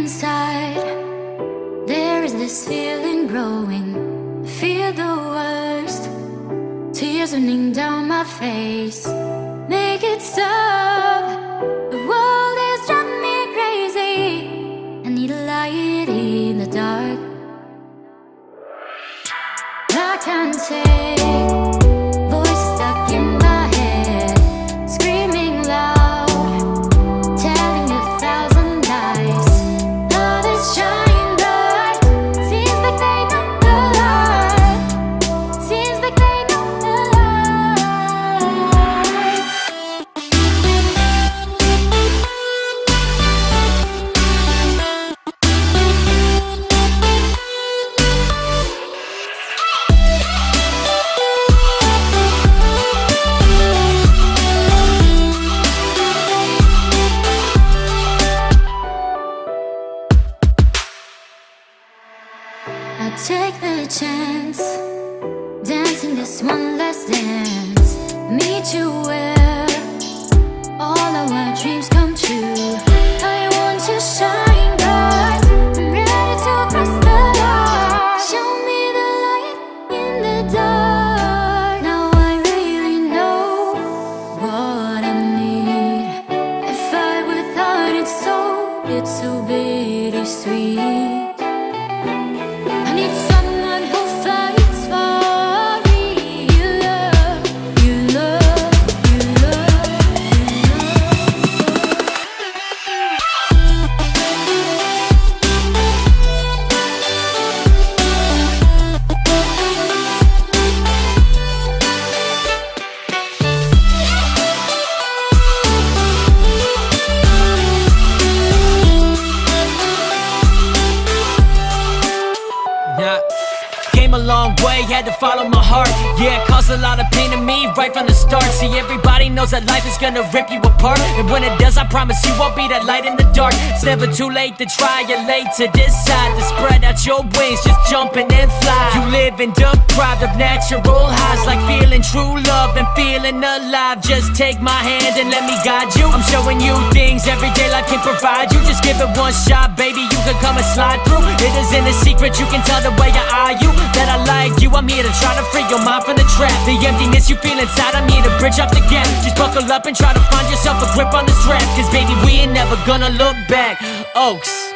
inside. There is this feeling growing. Feel the worst. Tears running down my face. Make it stop. The world is driving me crazy. I need a light in the dark. I can't take take the chance. Dancing this one last dance. Meet you where All our dreams come true. I want to shine bright. I'm ready to cross the line. Show me the light in the dark. Now I really know What I need. A fire without its soul It's so bittersweet Yeah. Came a long way, had to follow my heart. Yeah, it caused a lot of pain to me right from the start. See, everybody knows that life is gonna rip you apart. And when it does, I promise you won't be that light in the dark. It's never too late to try, you're late to decide To spread out your wings, just jumping and fly. You live in deprived of natural highs Like feeling true love and feeling alive. Just take my hand and let me guide you. I'm showing you things everyday life can provide you. Just give it one shot, baby, you can come and slide through. It isn't a secret, you can tell the way I eye you That I like you, I'm here to try to free your mind from the trap. The emptiness you feel inside, I'm here to bridge up the gap. Just buckle up and try to find yourself a grip on the strap Cause baby, we ain't never gonna look back. Oakes